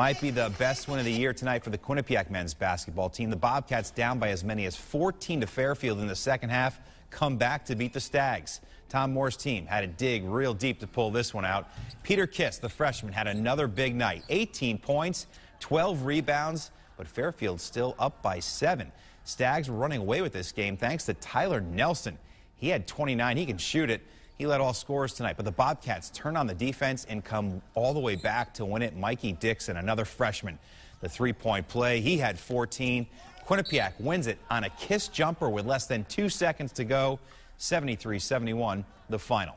Might be the best win of the year tonight for the Quinnipiac men's basketball team. The Bobcats down by as many as 14 to Fairfield in the second half, come back to beat the Stags. Tom Moore's team had to dig real deep to pull this one out. Peter Kiss, the freshman, had another big night. 18 points, 12 rebounds, but Fairfield still up by seven. Stags were running away with this game thanks to Tyler Nelson. He had 29. He can shoot it. He led all scorers tonight, but the Bobcats turn on the defense and come all the way back to win it. Mikey Dixon, another freshman, the three-point play. He had 14. Quinnipiac wins it on a Kiss jumper with less than two seconds to go. 73-71, the final.